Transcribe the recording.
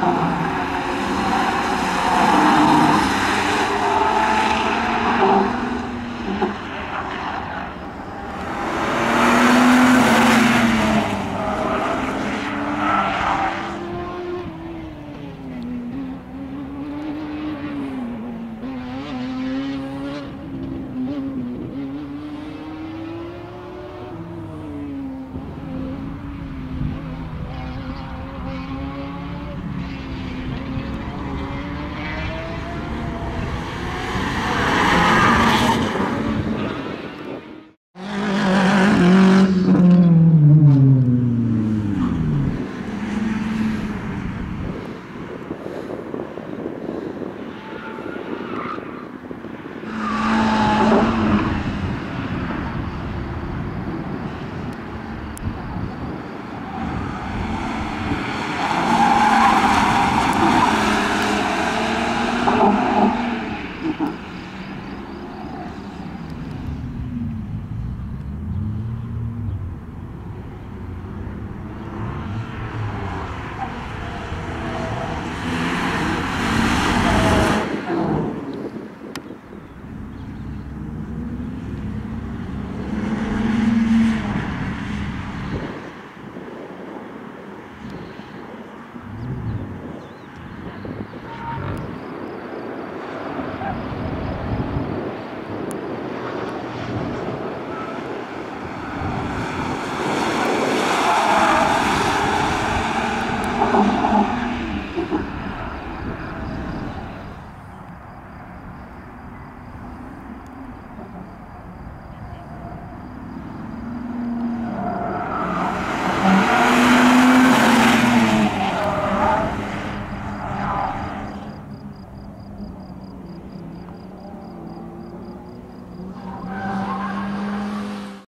uh,